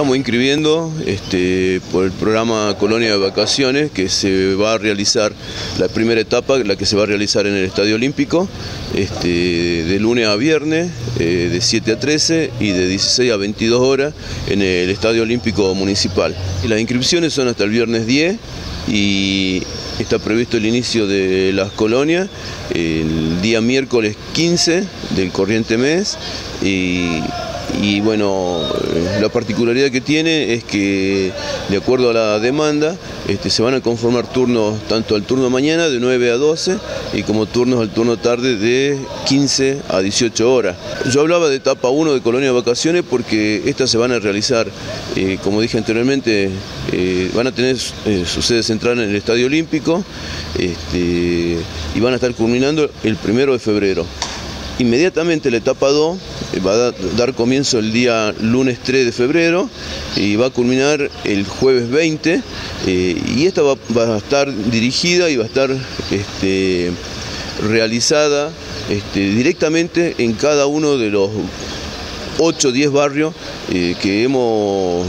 estamos inscribiendo este, por el programa Colonia de Vacaciones que se va a realizar, la primera etapa, la que se va a realizar en el Estadio Olímpico, este, de lunes a viernes, eh, de 7 a 13 y de 16 a 22 horas en el Estadio Olímpico Municipal. Las inscripciones son hasta el viernes 10 y está previsto el inicio de las colonias el día miércoles 15 del corriente mes y y bueno, eh, la particularidad que tiene es que de acuerdo a la demanda este, se van a conformar turnos tanto al turno mañana de 9 a 12 y como turnos al turno tarde de 15 a 18 horas. Yo hablaba de etapa 1 de colonia de vacaciones porque estas se van a realizar, eh, como dije anteriormente, eh, van a tener su sede central en el Estadio Olímpico este, y van a estar culminando el primero de febrero. Inmediatamente la etapa 2 eh, va a dar comienzo el día lunes 3 de febrero y va a culminar el jueves 20 eh, y esta va, a estar dirigida y va a estar este, realizada este, directamente en cada uno de los 8 o 10 barrios eh, que hemos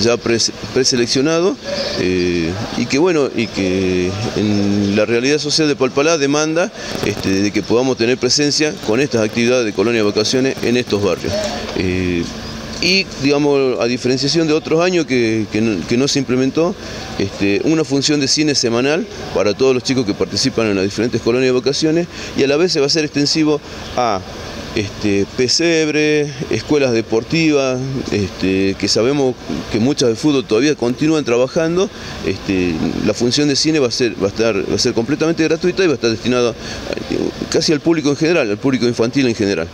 ya preseleccionado eh, y que bueno, y que en la realidad social de Palpalá demanda este, de que podamos tener presencia con estas actividades de colonia de vacaciones en estos barrios. Eh, y digamos, a diferenciación de otros años que, no, se implementó, este, una función de cine semanal para todos los chicos que participan en las diferentes colonias de vacaciones y a la vez se va a ser extensivo a este, pesebre, escuelas deportivas, este, que sabemos que muchas de fútbol todavía continúan trabajando, este, la función de cine va a, ser, va, a estar, va a ser completamente gratuita y va a estar destinada casi al público en general, al público infantil en general.